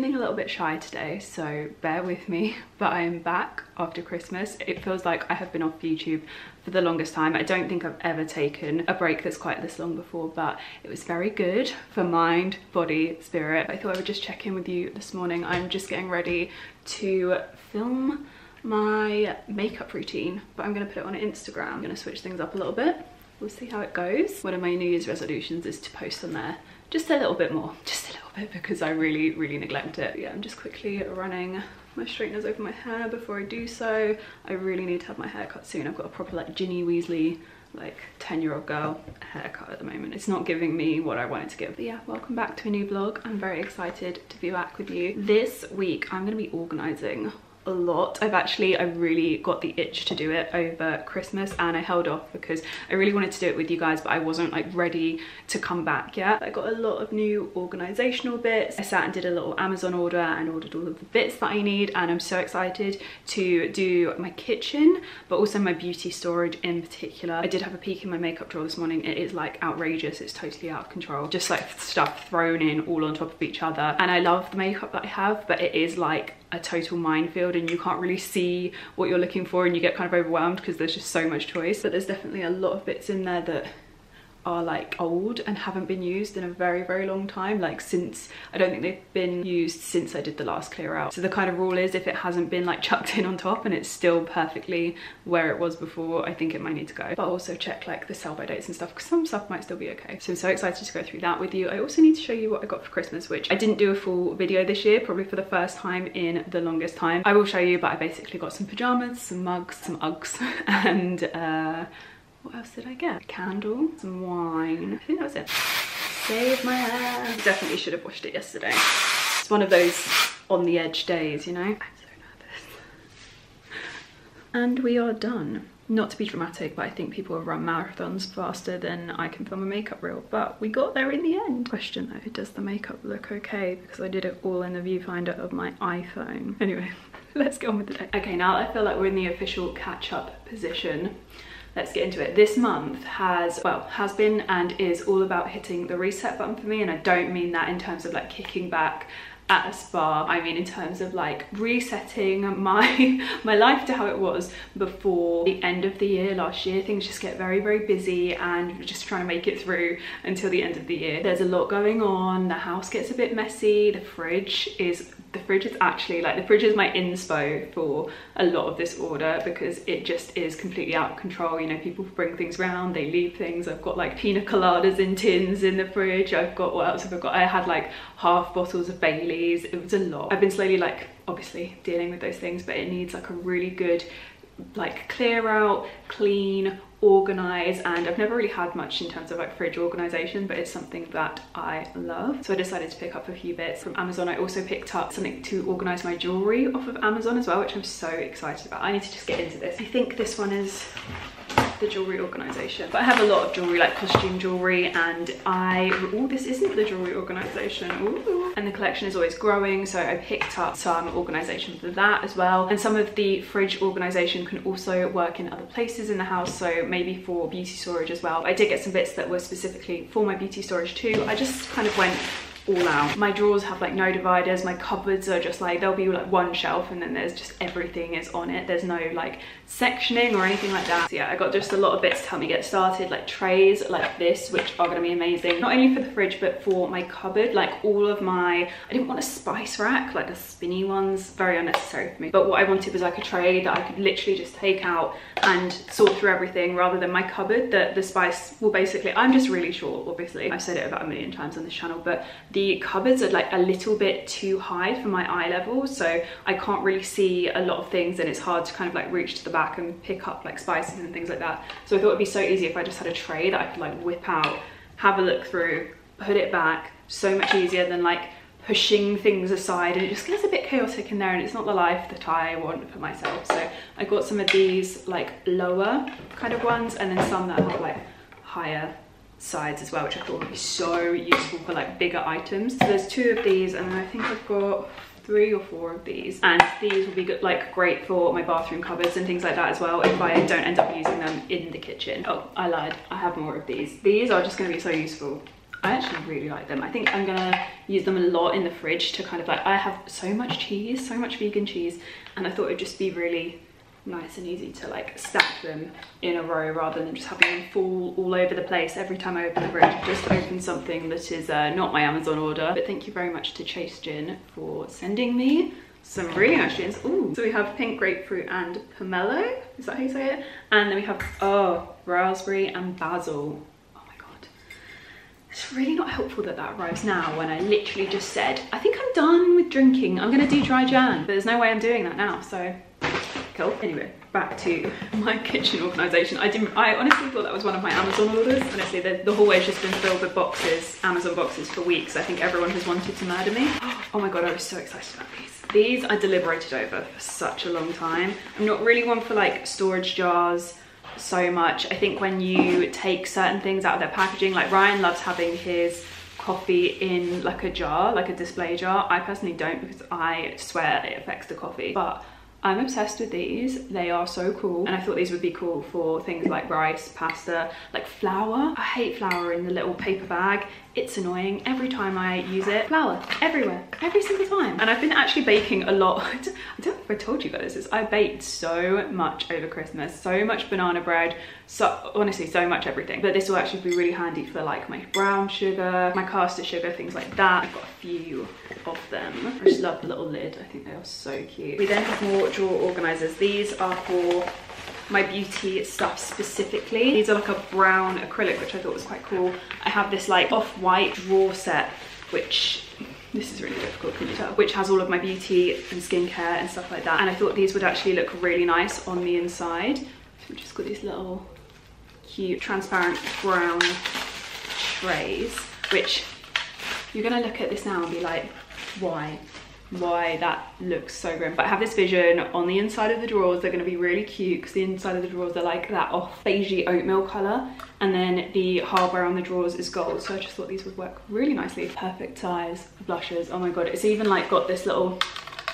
feeling a little bit shy today so bear with me but I am back after Christmas. It feels like I have been off YouTube for the longest time. I don't think I've ever taken a break that's quite this long before but it was very good for mind, body, spirit. I thought I would just check in with you this morning. I'm just getting ready to film my makeup routine but I'm going to put it on Instagram. I'm to switch things up a little bit. We'll see how it goes. One of my New Year's resolutions is to post on there just a little bit more, just a little bit because I really, really neglect it. Yeah, I'm just quickly running my straighteners over my hair before I do so. I really need to have my hair cut soon. I've got a proper like Ginny Weasley like 10 year old girl haircut at the moment. It's not giving me what I wanted to give. But yeah, welcome back to a new vlog. I'm very excited to be back with you. This week I'm gonna be organizing a lot. I've actually, I really got the itch to do it over Christmas and I held off because I really wanted to do it with you guys but I wasn't like ready to come back yet. I got a lot of new organizational bits. I sat and did a little Amazon order and ordered all of the bits that I need and I'm so excited to do my kitchen but also my beauty storage in particular. I did have a peek in my makeup drawer this morning. It is like outrageous. It's totally out of control. Just like stuff thrown in all on top of each other and I love the makeup that I have but it is like a total minefield and you can't really see what you're looking for and you get kind of overwhelmed because there's just so much choice. But there's definitely a lot of bits in there that are like old and haven't been used in a very very long time like since I don't think they've been used since I did the last clear out. So the kind of rule is if it hasn't been like chucked in on top and it's still perfectly where it was before I think it might need to go. But also check like the sell by dates and stuff because some stuff might still be okay. So I'm so excited to go through that with you. I also need to show you what I got for Christmas which I didn't do a full video this year probably for the first time in the longest time. I will show you but I basically got some pajamas some mugs some Uggs and uh what else did I get? A candle, some wine. I think that was it. Save my hair. Definitely should have washed it yesterday. It's one of those on the edge days, you know? I'm so nervous. And we are done. Not to be dramatic, but I think people have run marathons faster than I can film a makeup reel, but we got there in the end. Question though, does the makeup look okay? Because I did it all in the viewfinder of my iPhone. Anyway, let's get on with the day. Okay, now I feel like we're in the official catch-up position let's get into it. This month has, well, has been and is all about hitting the reset button for me. And I don't mean that in terms of like kicking back at a spa i mean in terms of like resetting my my life to how it was before the end of the year last year things just get very very busy and just trying to make it through until the end of the year there's a lot going on the house gets a bit messy the fridge is the fridge is actually like the fridge is my inspo for a lot of this order because it just is completely out of control. You know people bring things around they leave things. I've got like pina coladas in tins in the fridge. I've got what else have i got? I had like half bottles of baileys. It was a lot. I've been slowly like obviously dealing with those things but it needs like a really good like clear out clean organize and I've never really had much in terms of like fridge organization but it's something that I love. So I decided to pick up a few bits from Amazon. I also picked up something to organize my jewelry off of Amazon as well which I'm so excited about. I need to just get into this. I think this one is the jewelry organization but i have a lot of jewelry like costume jewelry and i oh this isn't the jewelry organization. Ooh. And the collection is always growing so i picked up some organization for that as well and some of the fridge organization can also work in other places in the house so maybe for beauty storage as well i did get some bits that were specifically for my beauty storage too i just kind of went all out. My drawers have like no dividers, my cupboards are just like, there'll be like one shelf and then there's just everything is on it. There's no like sectioning or anything like that. So yeah, I got just a lot of bits to help me get started, like trays like this, which are gonna be amazing. Not only for the fridge, but for my cupboard, like all of my, I didn't want a spice rack, like the spinny ones, very unnecessary for me. But what I wanted was like a tray that I could literally just take out and sort through everything rather than my cupboard that the spice will basically, I'm just really short, obviously. I've said it about a million times on this channel, but the cupboards are like a little bit too high for my eye level. So I can't really see a lot of things and it's hard to kind of like reach to the back and pick up like spices and things like that. So I thought it'd be so easy if I just had a tray that I could like whip out, have a look through, put it back. So much easier than like pushing things aside and it just gets a bit chaotic in there and it's not the life that I want for myself. So I got some of these like lower kind of ones and then some that have like higher sides as well, which I thought would be so useful for like bigger items. So there's two of these and I think I've got three or four of these and these will be good, like great for my bathroom cupboards and things like that as well if I don't end up using them in the kitchen. Oh, I lied, I have more of these. These are just gonna be so useful I actually really like them. I think I'm gonna use them a lot in the fridge to kind of like, I have so much cheese, so much vegan cheese, and I thought it'd just be really nice and easy to like stack them in a row rather than just having them fall all over the place every time I open the fridge. Just open something that is uh, not my Amazon order. But thank you very much to Chase Gin for sending me some gins. Ooh. So we have pink grapefruit and pomelo. Is that how you say it? And then we have, oh, raspberry and basil. Oh my God. It's really not helpful that that arrives now when I literally just said, I think I'm done with drinking. I'm gonna do dry Jan. But there's no way I'm doing that now, so cool. Anyway, back to my kitchen organisation. I didn't, I honestly thought that was one of my Amazon orders. Honestly, the, the hallway's just been filled with boxes, Amazon boxes for weeks. I think everyone has wanted to murder me. Oh my God, I was so excited about these. These I deliberated over for such a long time. I'm not really one for like storage jars so much. I think when you take certain things out of their packaging, like Ryan loves having his coffee in like a jar, like a display jar. I personally don't because I swear it affects the coffee. But I'm obsessed with these. They are so cool. And I thought these would be cool for things like rice, pasta, like flour. I hate flour in the little paper bag. It's annoying every time I use it. Flour everywhere, every single time. And I've been actually baking a lot. I don't, know if I told you guys this. I baked so much over Christmas, so much banana bread, so honestly, so much everything. But this will actually be really handy for like my brown sugar, my caster sugar, things like that. I've got a few of them. I just love the little lid. I think they are so cute. We then have more drawer organizers. These are for my beauty stuff specifically. These are like a brown acrylic, which I thought was quite cool. I have this like off-white drawer set, which this is really difficult, can you tell? Which has all of my beauty and skincare and stuff like that. And I thought these would actually look really nice on the inside. So we've just got these little cute transparent brown trays, which you're gonna look at this now and be like, why? Why that looks so grim. But I have this vision on the inside of the drawers. They're going to be really cute because the inside of the drawers are like that off beigey oatmeal colour. And then the hardware on the drawers is gold. So I just thought these would work really nicely. Perfect size for blushes. Oh my god. It's even like got this little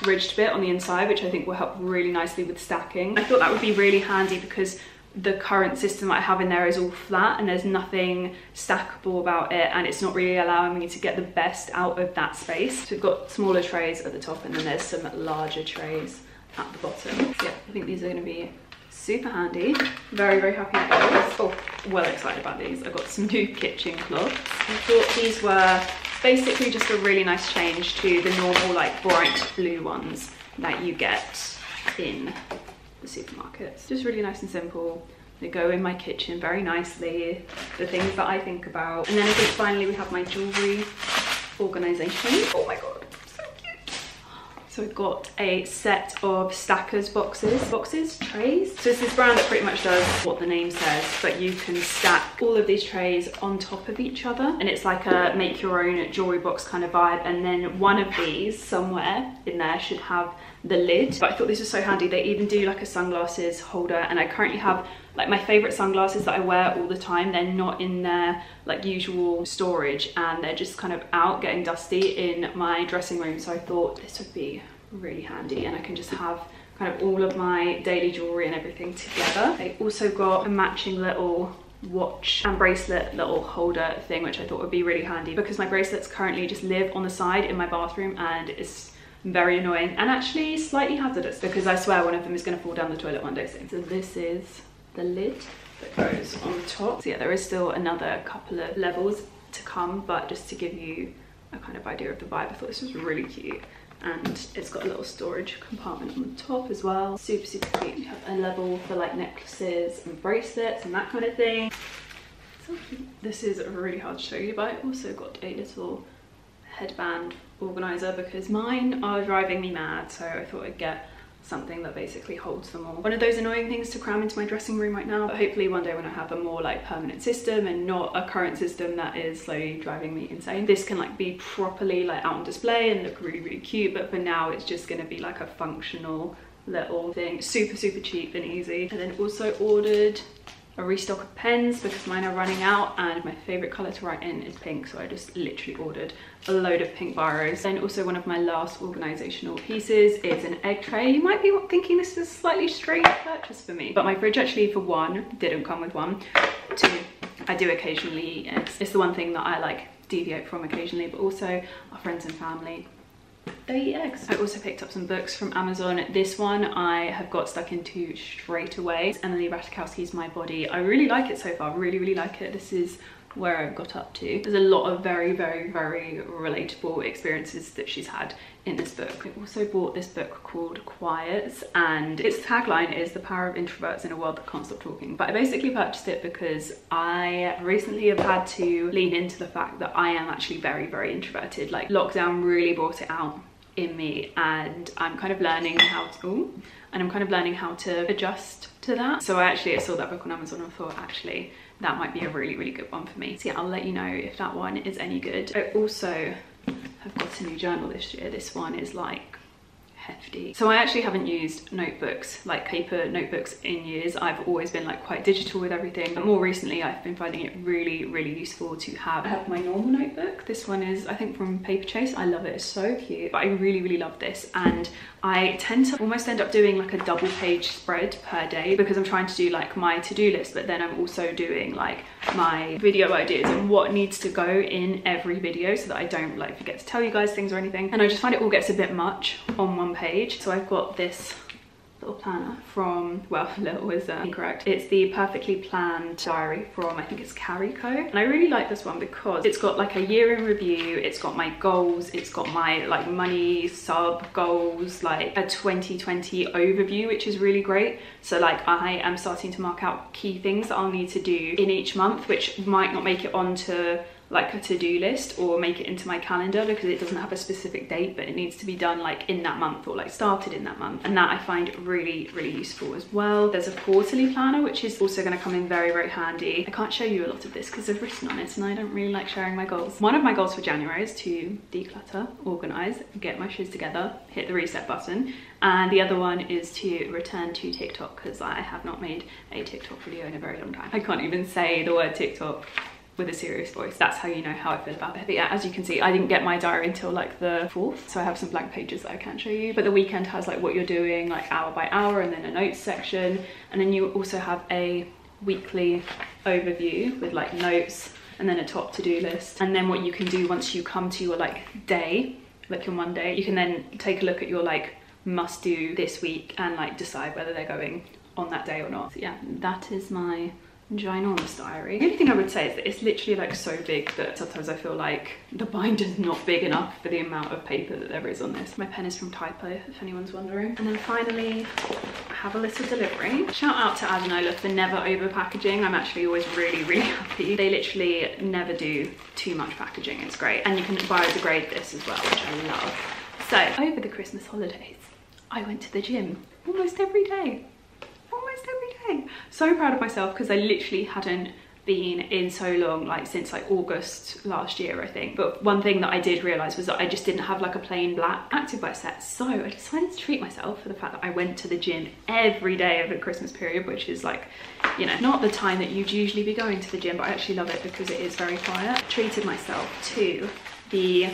ridged bit on the inside, which I think will help really nicely with stacking. I thought that would be really handy because the current system I have in there is all flat and there's nothing stackable about it and it's not really allowing me to get the best out of that space. So we've got smaller trays at the top and then there's some larger trays at the bottom. So yeah, I think these are gonna be super handy. Very, very happy with those. Oh, well excited about these. I got some new kitchen cloths. I thought these were basically just a really nice change to the normal like bright blue ones that you get in the supermarkets. Just really nice and simple. They go in my kitchen very nicely, the things that I think about. And then I think finally we have my jewellery organisation. Oh my god, so cute. So we've got a set of stackers boxes, boxes, trays. So it's this brand that pretty much does what the name says, but you can stack all of these trays on top of each other. And it's like a make your own jewellery box kind of vibe. And then one of these somewhere in there should have the lid. But I thought this was so handy. They even do like a sunglasses holder and I currently have like my favorite sunglasses that I wear all the time. They're not in their like usual storage and they're just kind of out getting dusty in my dressing room. So I thought this would be really handy and I can just have kind of all of my daily jewelry and everything together. I also got a matching little watch and bracelet little holder thing which I thought would be really handy because my bracelets currently just live on the side in my bathroom and it's very annoying and actually slightly hazardous because I swear one of them is going to fall down the toilet one day soon. So this is the lid that goes on the top. So yeah, there is still another couple of levels to come, but just to give you a kind of idea of the vibe, I thought this was really cute. And it's got a little storage compartment on the top as well. Super, super cute. You have a level for like necklaces and bracelets and that kind of thing. So this is really hard to show you, but I also got a little headband organizer because mine are driving me mad so I thought I'd get something that basically holds them all. One of those annoying things to cram into my dressing room right now, but hopefully one day when I have a more like permanent system and not a current system that is slowly driving me insane, this can like be properly like out on display and look really, really cute. But for now, it's just gonna be like a functional little thing. Super, super cheap and easy. And then also ordered a restock of pens because mine are running out and my favorite color to write in is pink so I just literally ordered a load of pink biros. And also one of my last organizational pieces is an egg tray. You might be thinking this is a slightly strange purchase for me but my fridge actually for one didn't come with one. Two, I do occasionally eggs. It's the one thing that I like deviate from occasionally, but also our friends and family they eat eggs. I also picked up some books from Amazon. This one I have got stuck into straight away. Emily Ratajkowski's My Body. I really like it so far, really, really like it. This is where I've got up to. There's a lot of very, very, very relatable experiences that she's had in this book. I also bought this book called Quiets and its tagline is the power of introverts in a world that can't stop talking. But I basically purchased it because I recently have had to lean into the fact that I am actually very, very introverted. Like lockdown really brought it out in me and I'm kind of learning how to, ooh, and I'm kind of learning how to adjust to that. So I actually saw that book on Amazon and thought actually that might be a really, really good one for me. So yeah, I'll let you know if that one is any good. I also have got a new journal this year. This one is like hefty. So I actually haven't used notebooks, like paper notebooks in years. I've always been like quite digital with everything. But more recently, I've been finding it really, really useful to have. I have my normal notebook. This one is, I think from Paperchase. I love it, it's so cute. But I really, really love this. And I tend to almost end up doing like a double page spread per day because I'm trying to do like my to-do list, but then I'm also doing like my video ideas and what needs to go in every video so that I don't like forget to tell you guys things or anything. And I just find it all gets a bit much on one page. So I've got this little planner from, well, little is uh, incorrect. It's the Perfectly Planned Diary from, I think it's Carico. And I really like this one because it's got like a year in review, it's got my goals, it's got my like money sub goals, like a 2020 overview, which is really great. So like I am starting to mark out key things that I'll need to do in each month, which might not make it onto like a to-do list or make it into my calendar because it doesn't have a specific date but it needs to be done like in that month or like started in that month and that I find really really useful as well. There's a quarterly planner which is also going to come in very very handy. I can't show you a lot of this because I've written on it and I don't really like sharing my goals. One of my goals for January is to declutter, organise, get my shoes together, hit the reset button and the other one is to return to TikTok because I have not made a TikTok video in a very long time. I can't even say the word TikTok with a serious voice. That's how you know how I feel about it. But yeah, as you can see, I didn't get my diary until like the 4th. So I have some blank pages that I can't show you. But the weekend has like what you're doing like hour by hour and then a notes section. And then you also have a weekly overview with like notes and then a top to-do list. And then what you can do once you come to your like day, like your Monday, you can then take a look at your like must do this week and like decide whether they're going on that day or not. So yeah, that is my ginormous diary. The only thing I would say is that it's literally like so big that sometimes I feel like the binder's not big enough for the amount of paper that there is on this. My pen is from Typo, if anyone's wondering. And then finally, I have a little delivery. Shout out to Adanola for never over packaging. I'm actually always really, really happy. They literally never do too much packaging. It's great. And you can biodegrade this as well, which I love. So over the Christmas holidays, I went to the gym almost every day almost every day. So proud of myself because I literally hadn't been in so long like since like August last year I think but one thing that I did realise was that I just didn't have like a plain black activewear set so I decided to treat myself for the fact that I went to the gym every day over the Christmas period which is like you know not the time that you'd usually be going to the gym but I actually love it because it is very quiet. Treated myself to the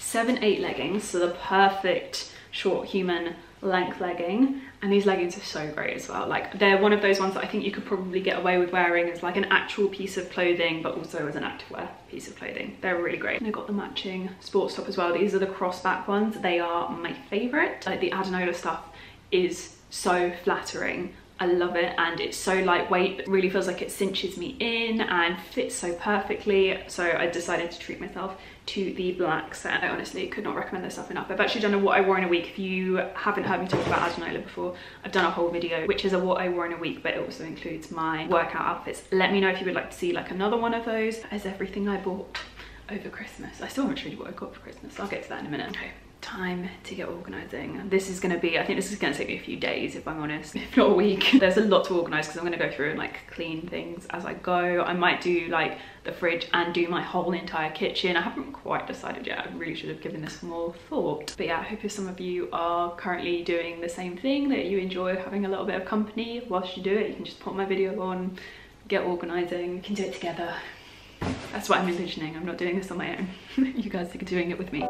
7-8 leggings so the perfect short human length legging and these leggings are so great as well. Like they're one of those ones that I think you could probably get away with wearing as like an actual piece of clothing but also as an activewear piece of clothing. They're really great. And I got the matching sports top as well. These are the crossback ones. They are my favorite. Like the Adanola stuff is so flattering I love it and it's so lightweight, it really feels like it cinches me in and fits so perfectly. So I decided to treat myself to the black set. I honestly could not recommend this stuff enough. I've actually done a what I wore in a week. If you haven't heard me talk about Adanola before, I've done a whole video, which is a what I wore in a week, but it also includes my workout outfits. Let me know if you would like to see like another one of those. as everything I bought over Christmas. I still haven't showed you what I got for Christmas. I'll get to that in a minute. Okay time to get organizing. This is going to be i think this is going to take me a few days if i'm honest if not a week. There's a lot to organize because i'm going to go through and like clean things as i go. I might do like the fridge and do my whole entire kitchen. I haven't quite decided yet. I really should have given this more thought. But yeah i hope if some of you are currently doing the same thing that you enjoy having a little bit of company whilst you do it. You can just put my video on get organizing. We can do it together. That's what i'm envisioning. I'm not doing this on my own. You guys are doing it with me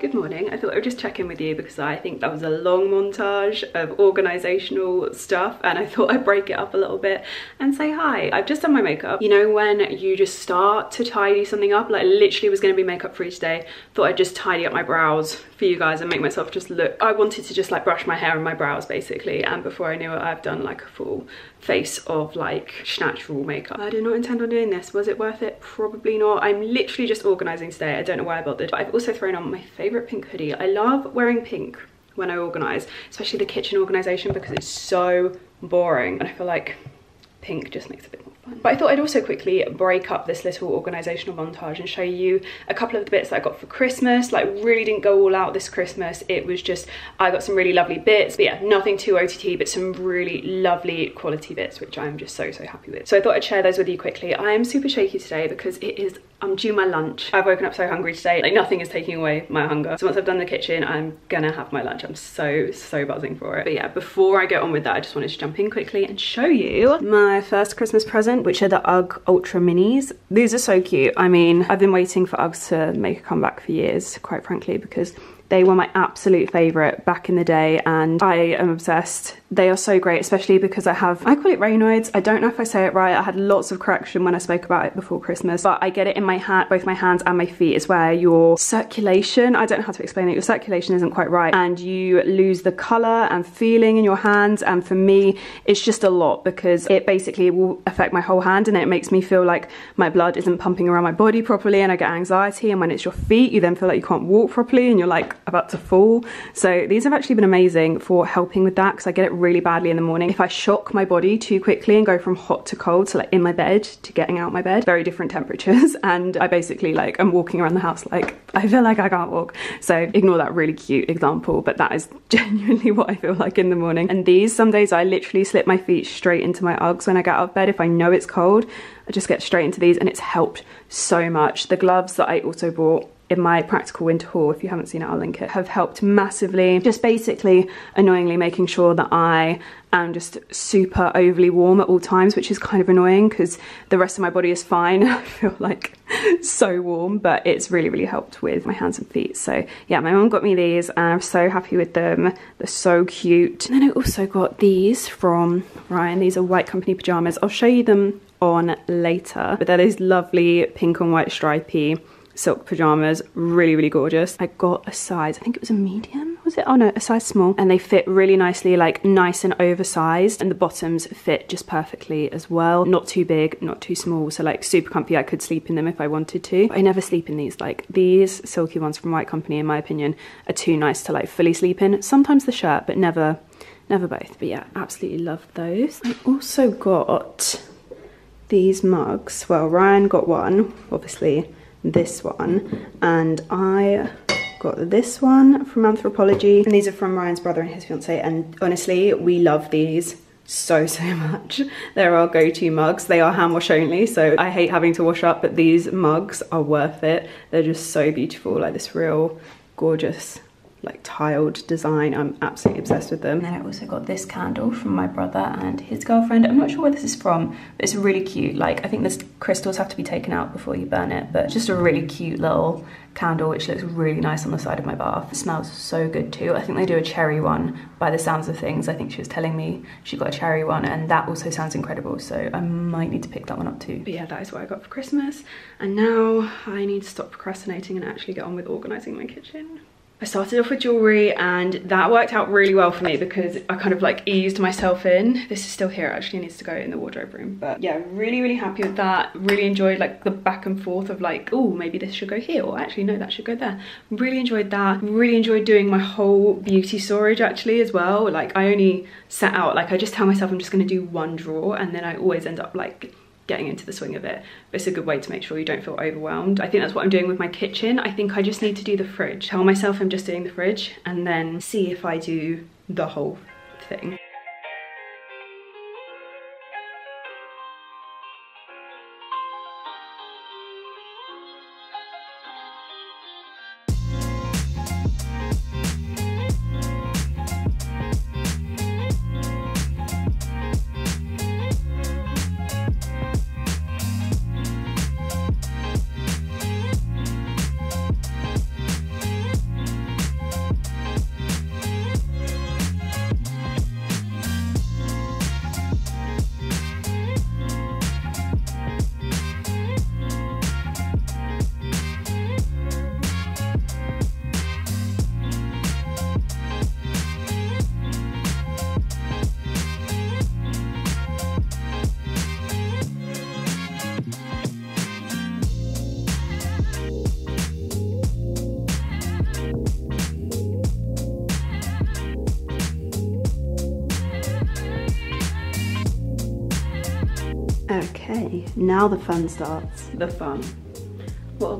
Good morning. I thought I would just check in with you because I think that was a long montage of organisational stuff and I thought I'd break it up a little bit and say hi. I've just done my makeup. You know when you just start to tidy something up, like literally was going to be makeup free today, thought I'd just tidy up my brows for you guys and make myself just look. I wanted to just like brush my hair and my brows basically and before I knew it I've done like a full face of like natural makeup. I did not intend on doing this. Was it worth it? Probably not. I'm literally just organising today. I don't know why I bothered. I've also thrown on my favourite pink hoodie. I love wearing pink when I organise, especially the kitchen organisation because it's so boring and I feel like pink just makes a bit more fun. But I thought I'd also quickly break up this little organisational montage and show you a couple of the bits that I got for Christmas. Like really didn't go all out this Christmas. It was just, I got some really lovely bits. But yeah, nothing too OTT, but some really lovely quality bits, which I'm just so, so happy with. So I thought I'd share those with you quickly. I am super shaky today because it is I'm due my lunch. I've woken up so hungry today, like nothing is taking away my hunger. So once I've done the kitchen, I'm gonna have my lunch. I'm so, so buzzing for it. But yeah, before I get on with that, I just wanted to jump in quickly and show you my first Christmas present, which are the UGG Ultra Minis. These are so cute. I mean, I've been waiting for UGGs to make a comeback for years, quite frankly, because they were my absolute favourite back in the day and I am obsessed. They are so great, especially because I have, I call it Raynoids. I don't know if I say it right. I had lots of correction when I spoke about it before Christmas, but I get it in my hand, both my hands and my feet is where your circulation, I don't know how to explain it, your circulation isn't quite right and you lose the colour and feeling in your hands. And for me, it's just a lot because it basically will affect my whole hand and it makes me feel like my blood isn't pumping around my body properly and I get anxiety. And when it's your feet, you then feel like you can't walk properly and you're like, about to fall. So these have actually been amazing for helping with that because I get it really badly in the morning. If I shock my body too quickly and go from hot to cold, so like in my bed to getting out my bed, very different temperatures. And I basically like, I'm walking around the house like, I feel like I can't walk. So ignore that really cute example, but that is genuinely what I feel like in the morning. And these, some days I literally slip my feet straight into my Uggs when I get out of bed. If I know it's cold, I just get straight into these and it's helped so much. The gloves that I also bought in my practical winter haul, if you haven't seen it, I'll link it, have helped massively. Just basically, annoyingly making sure that I am just super overly warm at all times, which is kind of annoying because the rest of my body is fine. I feel like so warm, but it's really, really helped with my hands and feet. So yeah, my mum got me these and I'm so happy with them. They're so cute. And then I also got these from Ryan. These are White Company pajamas. I'll show you them on later, but they're these lovely pink and white stripy silk pajamas really really gorgeous. I got a size i think it was a medium was it? Oh no a size small. And they fit really nicely like nice and oversized. And the bottoms fit just perfectly as well. Not too big not too small. So like super comfy. I could sleep in them if i wanted to. But i never sleep in these. Like these silky ones from white company in my opinion are too nice to like fully sleep in. Sometimes the shirt but never never both. But yeah absolutely love those. I also got these mugs. Well ryan got one obviously this one. And I got this one from Anthropologie and these are from Ryan's brother and his fiance and honestly we love these so so much. They're our go-to mugs. They are hand wash only so I hate having to wash up but these mugs are worth it. They're just so beautiful like this real gorgeous like tiled design. I'm absolutely obsessed with them. And then I also got this candle from my brother and his girlfriend. I'm not sure where this is from, but it's really cute. Like I think the crystals have to be taken out before you burn it, but just a really cute little candle which looks really nice on the side of my bath. It smells so good too. I think they do a cherry one by the sounds of things. I think she was telling me she got a cherry one and that also sounds incredible. So I might need to pick that one up too. But yeah, that is what I got for Christmas. And now I need to stop procrastinating and actually get on with organizing my kitchen. I started off with jewellery and that worked out really well for me because I kind of like eased myself in. This is still here, actually needs to go in the wardrobe room. But yeah, really, really happy with that. Really enjoyed like the back and forth of like, oh, maybe this should go here or actually no, that should go there. Really enjoyed that. Really enjoyed doing my whole beauty storage actually as well. Like I only set out, like I just tell myself I'm just gonna do one drawer and then I always end up like getting into the swing of it. But it's a good way to make sure you don't feel overwhelmed. I think that's what I'm doing with my kitchen. I think I just need to do the fridge. Tell myself I'm just doing the fridge and then see if I do the whole thing. Now the fun starts. The fun. What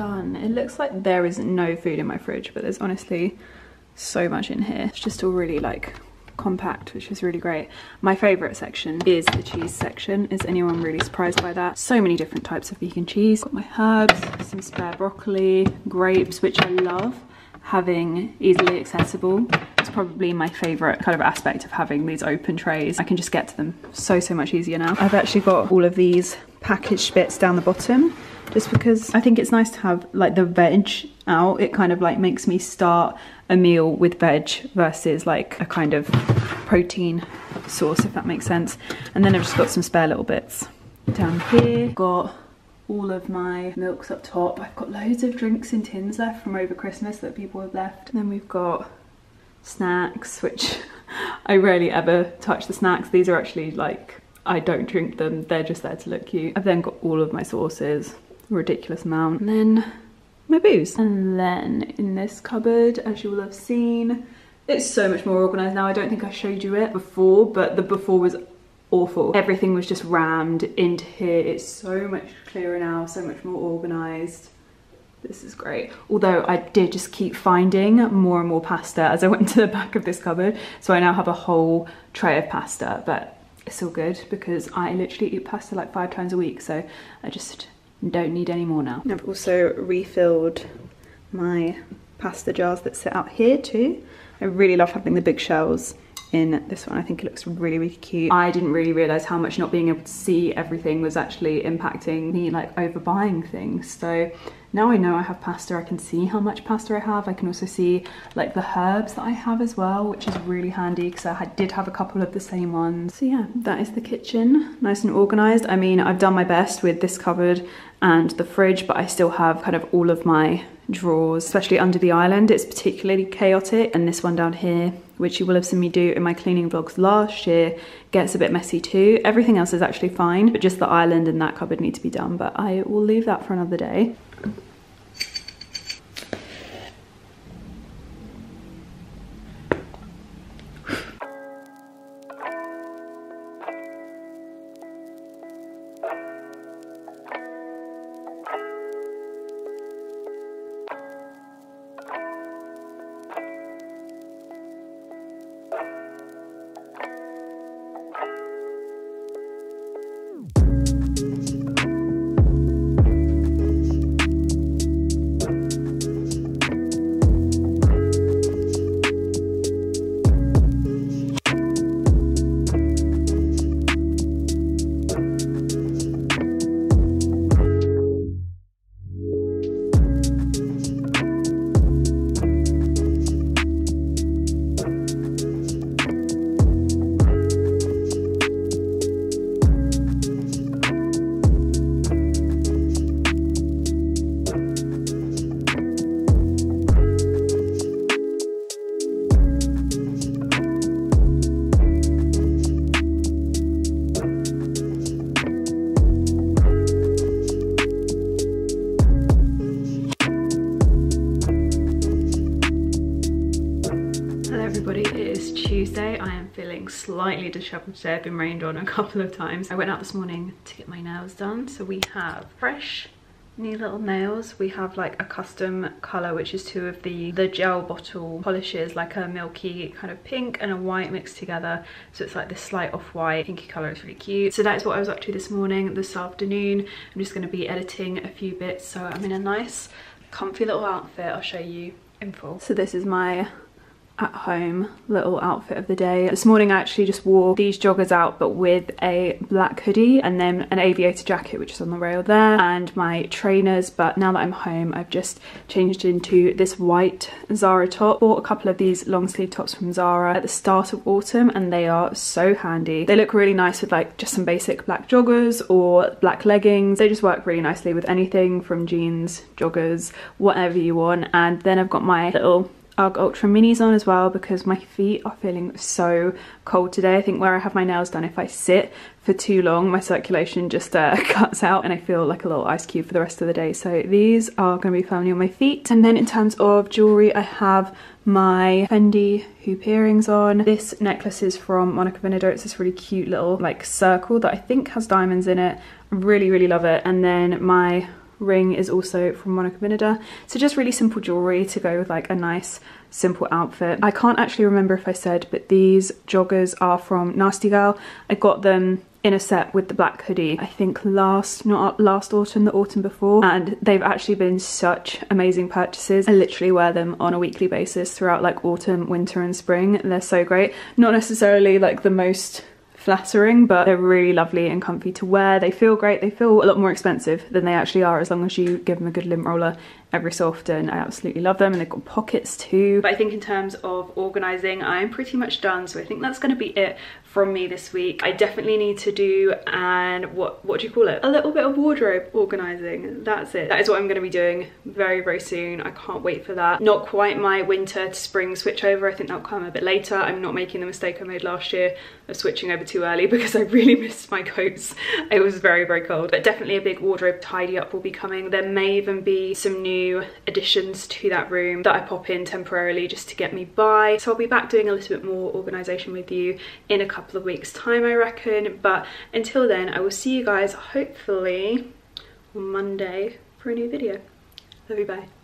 done. It looks like there is no food in my fridge, but there's honestly so much in here. It's just all really like compact, which is really great. My favorite section is the cheese section. Is anyone really surprised by that? So many different types of vegan cheese. Got my herbs, some spare broccoli, grapes, which I love having easily accessible. It's probably my favorite kind of aspect of having these open trays. I can just get to them so, so much easier now. I've actually got all of these packaged bits down the bottom just because I think it's nice to have like the veg out. It kind of like makes me start a meal with veg versus like a kind of protein sauce, if that makes sense. And then I've just got some spare little bits down here. Got all of my milks up top. I've got loads of drinks in tins left from over Christmas that people have left. And then we've got snacks, which I rarely ever touch the snacks. These are actually like, I don't drink them. They're just there to look cute. I've then got all of my sauces, ridiculous amount. And then my booze. And then in this cupboard, as you will have seen, it's so much more organised now. I don't think I showed you it before, but the before was awful. Everything was just rammed into here. It's so much clearer now, so much more organised. This is great. Although I did just keep finding more and more pasta as I went to the back of this cupboard. So I now have a whole tray of pasta, but it's all good because I literally eat pasta like five times a week. So I just don't need any more now. I've also refilled my pasta jars that sit out here too. I really love having the big shells in this one. I think it looks really, really cute. I didn't really realise how much not being able to see everything was actually impacting me like overbuying things. So now I know I have pasta, I can see how much pasta I have. I can also see like the herbs that I have as well, which is really handy because I did have a couple of the same ones. So yeah, that is the kitchen, nice and organised. I mean, I've done my best with this cupboard and the fridge, but I still have kind of all of my drawers, especially under the island. It's particularly chaotic. And this one down here, which you will have seen me do in my cleaning vlogs last year, gets a bit messy too. Everything else is actually fine, but just the island and that cupboard need to be done. But I will leave that for another day. Disheveled today. I've been rained on a couple of times. I went out this morning to get my nails done. So we have fresh new little nails we have like a custom color which is two of the the gel bottle polishes like a milky kind of pink and a white mixed together so it's like this slight off-white pinky color is really cute so that is what i was up to this morning this afternoon i'm just going to be editing a few bits so i'm in a nice comfy little outfit i'll show you in full so this is my at home little outfit of the day. This morning I actually just wore these joggers out but with a black hoodie and then an aviator jacket which is on the rail there and my trainers but now that I'm home I've just changed into this white Zara top. Bought a couple of these long sleeve tops from Zara at the start of autumn and they are so handy. They look really nice with like just some basic black joggers or black leggings. They just work really nicely with anything from jeans, joggers, whatever you want and then I've got my little UGG Ultra Minis on as well because my feet are feeling so cold today. I think where I have my nails done, if I sit for too long, my circulation just uh, cuts out and I feel like a little ice cube for the rest of the day. So these are going to be firmly on my feet. And then in terms of jewellery, I have my Fendi hoop earrings on. This necklace is from Monica Vinader. It's this really cute little like circle that I think has diamonds in it. I really, really love it. And then my ring is also from Monica Vinader. So just really simple jewellery to go with like a nice simple outfit. I can't actually remember if I said, but these joggers are from Nasty Gal. I got them in a set with the black hoodie I think last not last autumn the autumn before and they've actually been such amazing purchases I literally wear them on a weekly basis throughout like autumn winter and spring they're so great not necessarily like the most flattering but they're really lovely and comfy to wear they feel great they feel a lot more expensive than they actually are as long as you give them a good lint roller every so often. I absolutely love them and they've got pockets too. But I think in terms of organising, I'm pretty much done. So I think that's going to be it from me this week. I definitely need to do and what what do you call it? A little bit of wardrobe organising. That's it. That is what I'm going to be doing very very soon. I can't wait for that. Not quite my winter to spring switch over. I think that'll come a bit later. I'm not making the mistake I made last year of switching over too early because I really missed my coats. It was very very cold. But definitely a big wardrobe tidy up will be coming. There may even be some new additions to that room that I pop in temporarily just to get me by. So I'll be back doing a little bit more organisation with you in a couple of weeks time I reckon. But until then I will see you guys hopefully on Monday for a new video. Love you, bye.